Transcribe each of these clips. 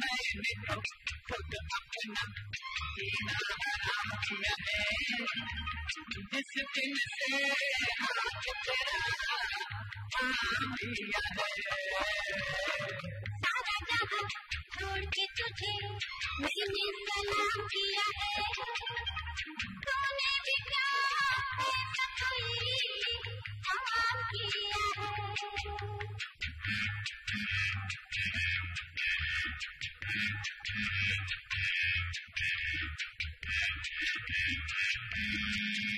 मैंने खुद अपना जीना हराम किया है जिस दिन से हाथ तेरा थाम लिया है सारा जहाँ छोड़ के तुझे मैंने सलाम किया है तूने भी क्या ऐसा कोई काम किया है Thank you.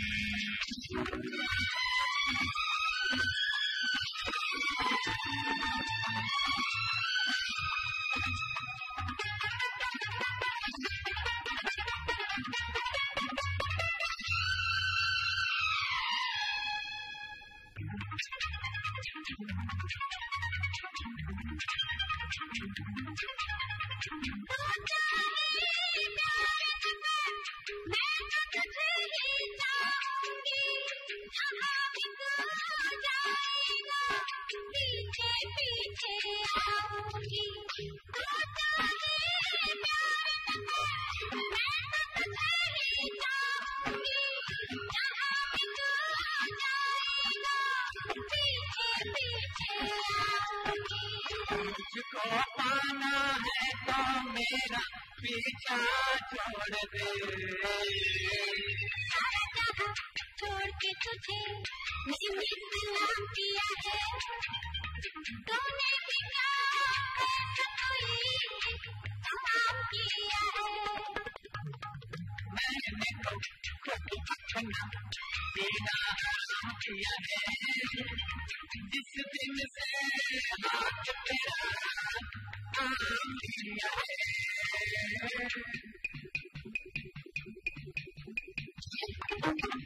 पीछे पीछे आऊँगी मुझको पाना है तो मेरा पीछा छोड़ दे छोड़ के तुझे मैंने सलाम किया है तूने क्या है मैंने किया है। हाथ तेरा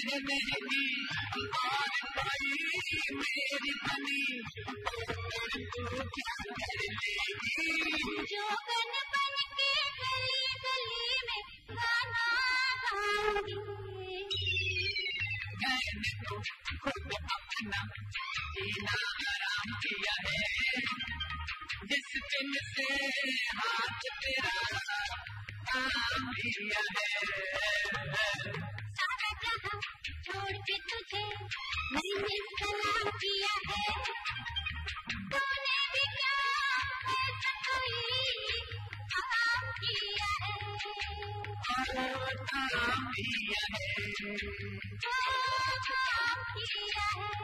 की और कोई मेरी बनी तो क्या कर लेगी जोगन बन के गली गली में गाना गाऊँगी मैंने तो खुद अपना जीना हराम किया है जिस दिन से हाथ तेरा थाम लिया है छोड़ के तुझे मैंने सलाम किया है। तूने भी क्या ऐसा कोई काम किया है। थाम लिया है काम किया है?